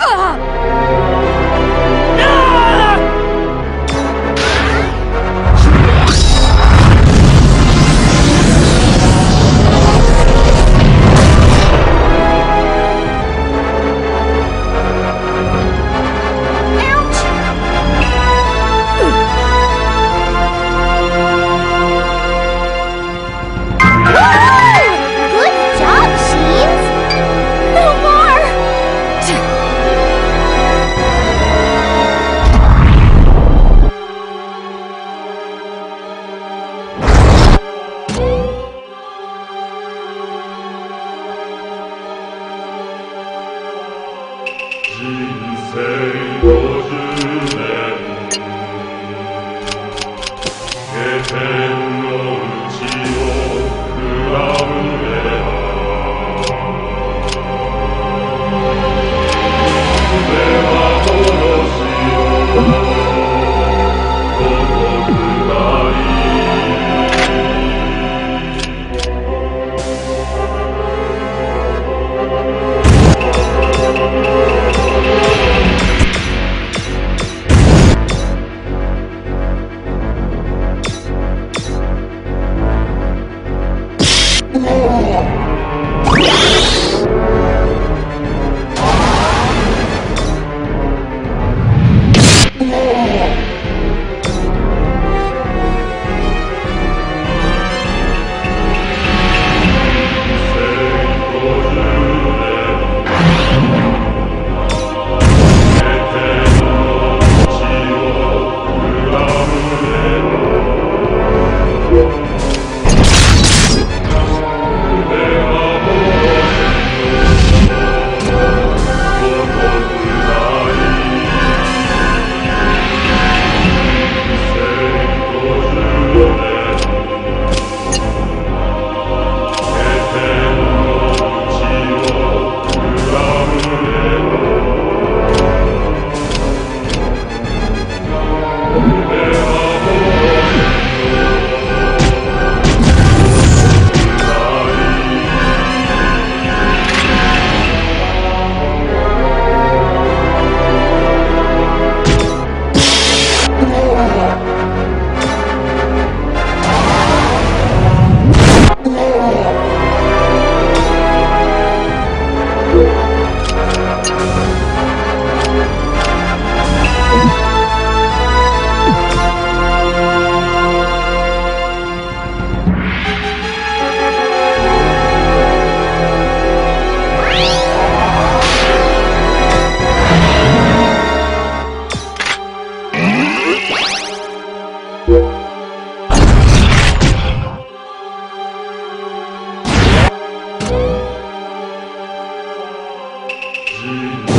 Ah! Jesus.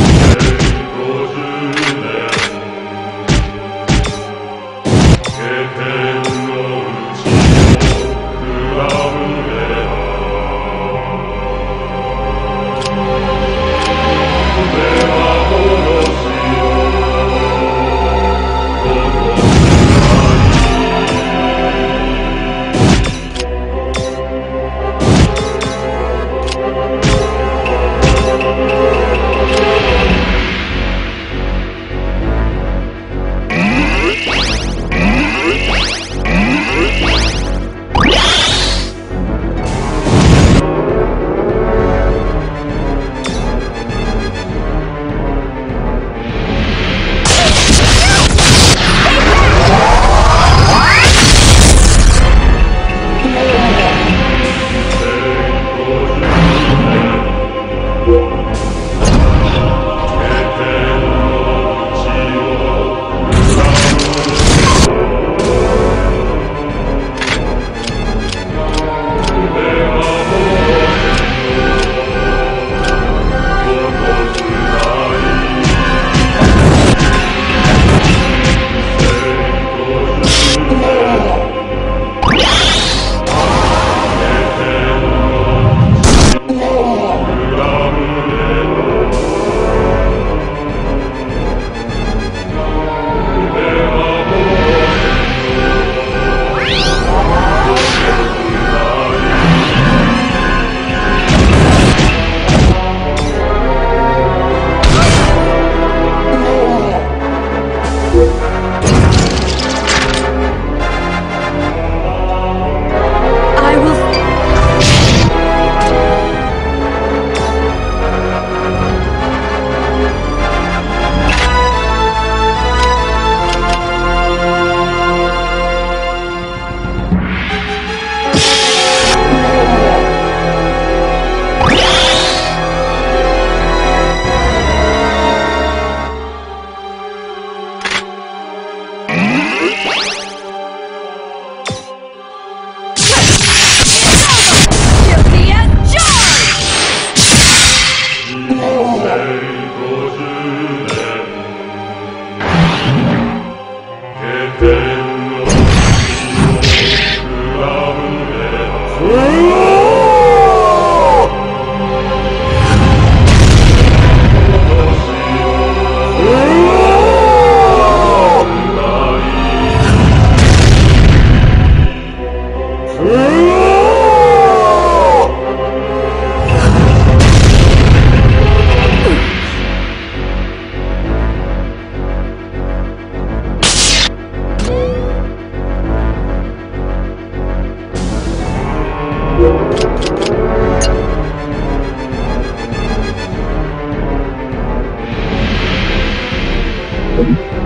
Yes,